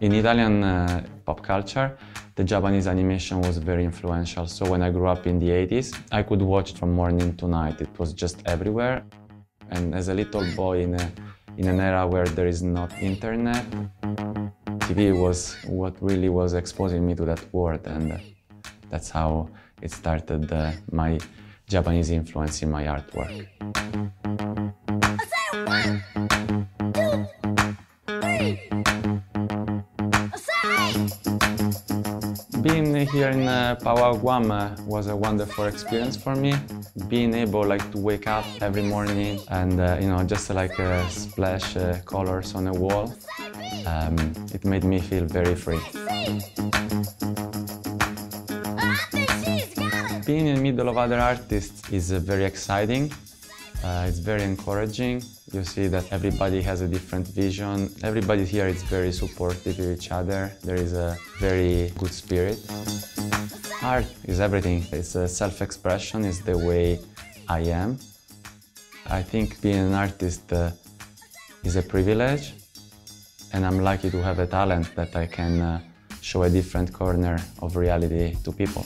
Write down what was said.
In Italian uh, pop culture, the Japanese animation was very influential. So when I grew up in the 80s, I could watch from morning to night. It was just everywhere. And as a little boy in, a, in an era where there is not internet, TV was what really was exposing me to that world. And that's how it started uh, my Japanese influence in my artwork. Being here in uh, Pow Wow Guam uh, was a wonderful experience for me. Being able like to wake up every morning and uh, you know just like uh, splash uh, colors on a wall, um, it made me feel very free. Being in the middle of other artists is uh, very exciting. Uh, it's very encouraging. You see that everybody has a different vision. Everybody here is very supportive of each other. There is a very good spirit. Art is everything. It's a self-expression. It's the way I am. I think being an artist uh, is a privilege, and I'm lucky to have a talent that I can uh, show a different corner of reality to people.